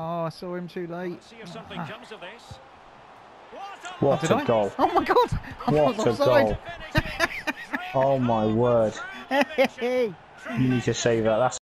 Oh, I saw him too late. See if something ah. comes of this. What Did a I? goal. Oh my god! I What a offside. goal. Oh my word. You need to save that. That's